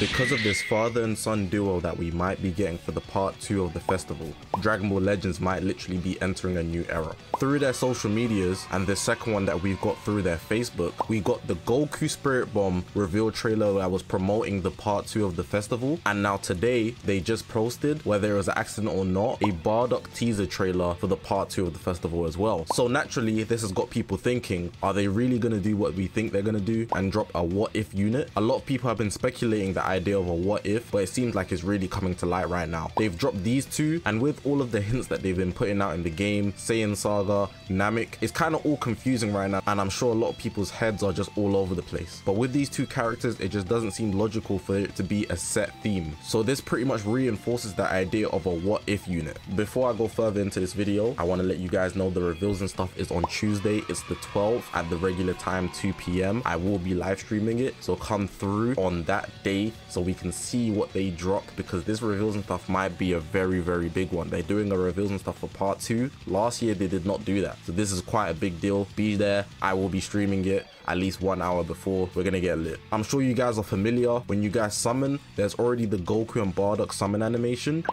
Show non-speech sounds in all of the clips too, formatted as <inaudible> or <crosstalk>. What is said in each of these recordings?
Because of this father and son duo that we might be getting for the part 2 of the festival, Dragon Ball Legends might literally be entering a new era. Through their social medias and the second one that we've got through their Facebook, we got the Goku Spirit Bomb reveal trailer that was promoting the part 2 of the festival and now today they just posted, whether it was an accident or not, a Bardock teaser trailer for the part 2 of the festival as well. So naturally this has got people thinking, are they really going to do what we think they're going to do and drop a what if unit? A lot of people have been speculating idea of a what if, but it seems like it's really coming to light right now. They've dropped these two, and with all of the hints that they've been putting out in the game, Saiyan Saga, Namek, it's kind of all confusing right now, and I'm sure a lot of people's heads are just all over the place. But with these two characters, it just doesn't seem logical for it to be a set theme. So this pretty much reinforces the idea of a what if unit. Before I go further into this video, I want to let you guys know the reveals and stuff is on Tuesday. It's the 12th at the regular time, 2 p.m. I will be live streaming it, so come through on that day so we can see what they drop because this reveals and stuff might be a very very big one. They're doing a reveals and stuff for part two. Last year they did not do that. So this is quite a big deal. Be there. I will be streaming it at least one hour before. We're gonna get lit. I'm sure you guys are familiar. When you guys summon there's already the goku and bardock summon animation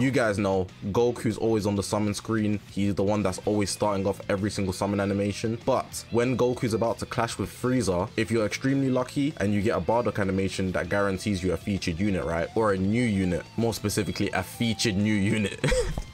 You guys know Goku's always on the summon screen. He's the one that's always starting off every single summon animation. But when Goku's about to clash with Frieza, if you're extremely lucky and you get a Bardock animation that guarantees you a featured unit, right? Or a new unit, more specifically a featured new unit. <laughs>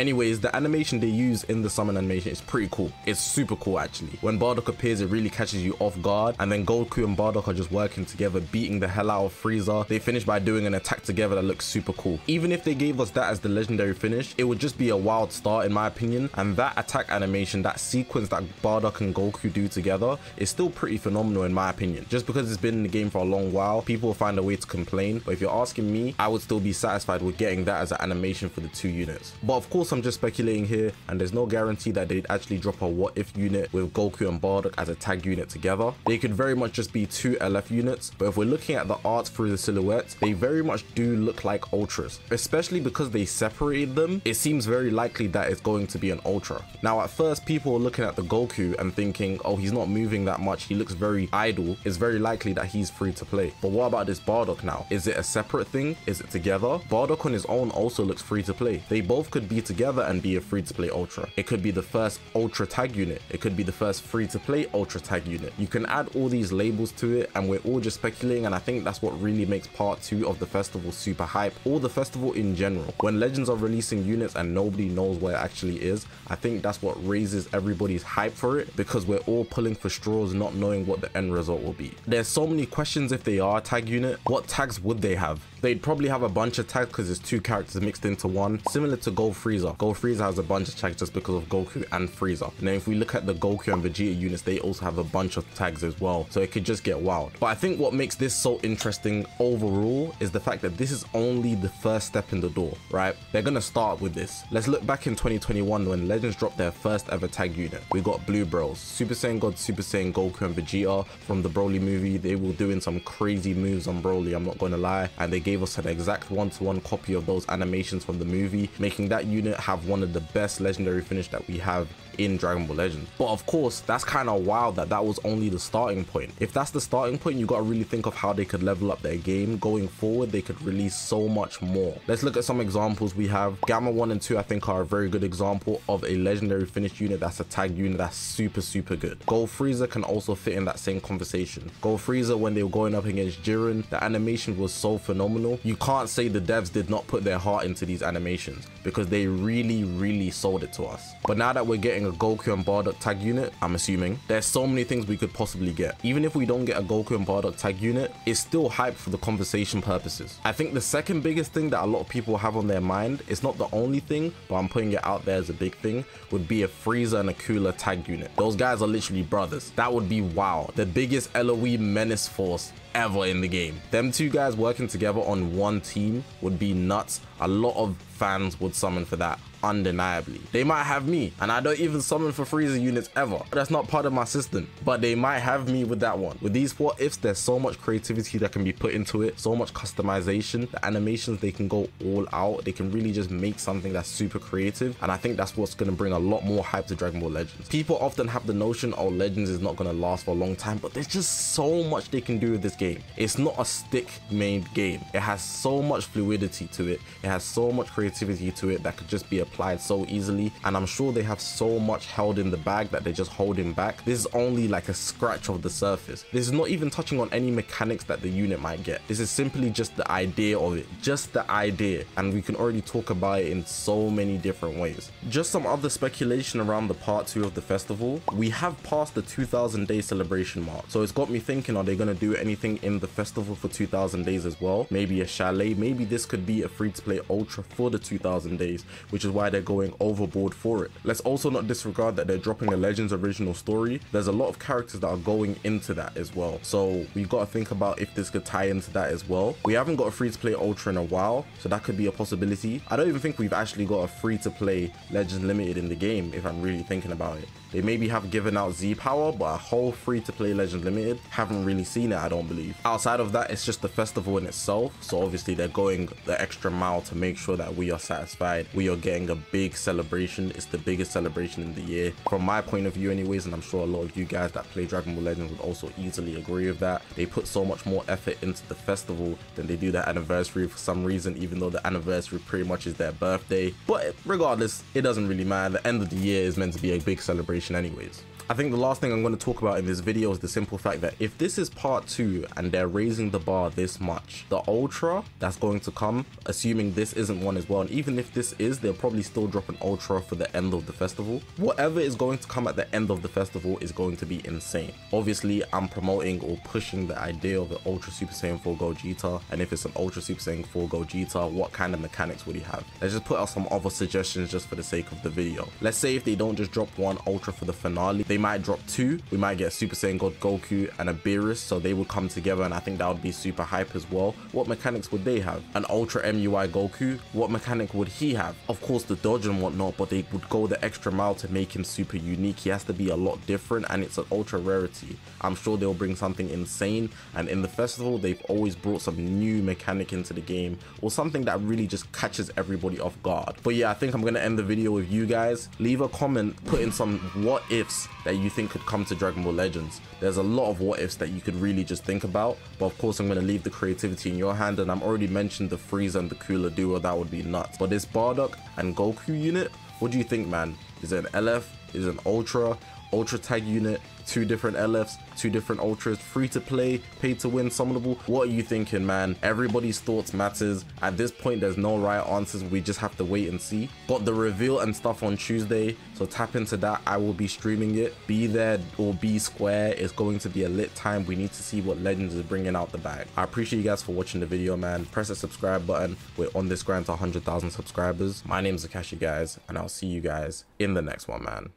Anyways, the animation they use in the summon animation is pretty cool. It's super cool actually. When Bardock appears, it really catches you off guard. And then Goku and Bardock are just working together, beating the hell out of Frieza. They finish by doing an attack together that looks super cool. Even if they gave us that as the legendary finish, it would just be a wild start in my opinion. And that attack animation, that sequence that Bardock and Goku do together is still pretty phenomenal in my opinion. Just because it's been in the game for a long while, people will find a way to complain. But if you're asking me, I would still be satisfied with getting that as an animation for the two units. But of course, I'm just speculating here, and there's no guarantee that they'd actually drop a what if unit with Goku and Bardock as a tag unit together. They could very much just be two LF units, but if we're looking at the art through the silhouettes, they very much do look like Ultras, especially because they separated them. It seems very likely that it's going to be an Ultra. Now, at first, people were looking at the Goku and thinking, oh, he's not moving that much. He looks very idle. It's very likely that he's free to play. But what about this Bardock now? Is it a separate thing? Is it together? Bardock on his own also looks free to play. They both could be together and be a free-to-play Ultra. It could be the first Ultra tag unit. It could be the first free-to-play Ultra tag unit. You can add all these labels to it and we're all just speculating and I think that's what really makes part 2 of the festival super hype or the festival in general. When Legends are releasing units and nobody knows where it actually is, I think that's what raises everybody's hype for it because we're all pulling for straws not knowing what the end result will be. There's so many questions if they are a tag unit. What tags would they have? They'd probably have a bunch of tags because it's two characters mixed into one, similar to Gold Frieza. Gold Frieza has a bunch of tags just because of Goku and Frieza. Now, if we look at the Goku and Vegeta units, they also have a bunch of tags as well. So it could just get wild. But I think what makes this so interesting overall is the fact that this is only the first step in the door, right? They're going to start with this. Let's look back in 2021 when Legends dropped their first ever tag unit. We got Blue Bros, Super Saiyan God, Super Saiyan Goku and Vegeta from the Broly movie. They were doing some crazy moves on Broly, I'm not going to lie. And they gave us an exact one-to-one -one copy of those animations from the movie, making that unit have one of the best legendary finish that we have in Dragon Ball Legends. But of course, that's kind of wild that that was only the starting point. If that's the starting point, you got to really think of how they could level up their game. Going forward, they could release so much more. Let's look at some examples we have. Gamma 1 and 2, I think, are a very good example of a legendary finish unit that's a tag unit that's super, super good. Gold Frieza can also fit in that same conversation. Gold Frieza, when they were going up against Jiren, the animation was so phenomenal. You can't say the devs did not put their heart into these animations because they really, really sold it to us. But now that we're getting a Goku and Bardock tag unit, I'm assuming, there's so many things we could possibly get. Even if we don't get a Goku and Bardock tag unit, it's still hype for the conversation purposes. I think the second biggest thing that a lot of people have on their mind, it's not the only thing, but I'm putting it out there as a big thing, would be a Frieza and a Cooler tag unit. Those guys are literally brothers. That would be wow. The biggest LOE menace force ever in the game. Them two guys working together on one team would be nuts. A lot of fans would summon for that undeniably. They might have me, and I don't even summon for Frieza units ever. That's not part of my system, but they might have me with that one. With these what ifs, there's so much creativity that can be put into it, so much customization. The animations, they can go all out. They can really just make something that's super creative, and I think that's what's going to bring a lot more hype to Dragon Ball Legends. People often have the notion, oh, Legends is not going to last for a long time, but there's just so much they can do with this game. It's not a stick-made game. It has so much fluidity to it. It has so much creativity to it that could just be so easily, and I'm sure they have so much held in the bag that they're just holding back. This is only like a scratch of the surface. This is not even touching on any mechanics that the unit might get. This is simply just the idea of it, just the idea, and we can already talk about it in so many different ways. Just some other speculation around the part 2 of the festival. We have passed the 2000 day celebration mark, so it's got me thinking are they going to do anything in the festival for 2000 days as well? Maybe a Shallot, maybe this could be a free to play ultra for the 2000 days, which is why they're going overboard for it. Let's also not disregard that they're dropping a Legends original story. There's a lot of characters that are going into that as well. So we've got to think about if this could tie into that as well. We haven't got a free to play ultra in a while, so that could be a possibility. I don't even think we've actually got a free to play Legends Limited in the game if I'm really thinking about it. They maybe have given out Z Power, but a whole free to play Legends Limited, haven't really seen it, I don't believe. Outside of that, it's just the festival in itself. So obviously they're going the extra mile to make sure that we are satisfied. We are getting a big celebration. It's the biggest celebration in the year. From my point of view anyways, and I'm sure a lot of you guys that play Dragon Ball Legends would also easily agree with that. They put so much more effort into the festival than they do the anniversary for some reason, even though the anniversary pretty much is their birthday. But regardless, it doesn't really matter. The end of the year is meant to be a big celebration anyways. I think the last thing I'm going to talk about in this video is the simple fact that if this is part 2 and they're raising the bar this much, the Ultra that's going to come, assuming this isn't one as well, and even if this is, they'll probably still drop an Ultra for the end of the festival. Whatever is going to come at the end of the festival is going to be insane. Obviously, I'm promoting or pushing the idea of an Ultra Super Saiyan 4 Gogeta, and if it's an Ultra Super Saiyan 4 Gogeta, what kind of mechanics would he have? Let's just put out some other suggestions just for the sake of the video. Let's say if they don't just drop one Ultra for the finale, they might drop two. We might get Super Saiyan God Goku and a Beerus, so they would come together, and I think that would be super hype as well. What mechanics would they have? An Ultra MUI Goku, what mechanic would he have? Of course, the dodge and whatnot, but they would go the extra mile to make him super unique. He has to be a lot different, and it's an ultra rarity. I'm sure they'll bring something insane, and in the festival, they've always brought some new mechanic into the game, or something that really just catches everybody off guard. But yeah, I think I'm gonna end the video with you guys. Leave a comment, put in some what ifs that you think could come to Dragon Ball Legends. There's a lot of what ifs that you could really just think about, but of course I'm going to leave the creativity in your hand and I'm already mentioned the Frieza and the Cooler duo, that would be nuts. But this Bardock and Goku unit, what do you think man? Is it an LF? Is it an Ultra? Ultra Tag unit? two different LFs, two different ultras, free to play, pay to win, summonable. What are you thinking, man? Everybody's thoughts matters. At this point, there's no right answers. We just have to wait and see. Got the reveal and stuff on Tuesday, so tap into that. I will be streaming it. Be there or be square. It's going to be a lit time. We need to see what Legends is bringing out the bag. I appreciate you guys for watching the video, man. Press the subscribe button. We're on this grind to 100,000 subscribers. My name is Zakashi, guys, and I'll see you guys in the next one, man.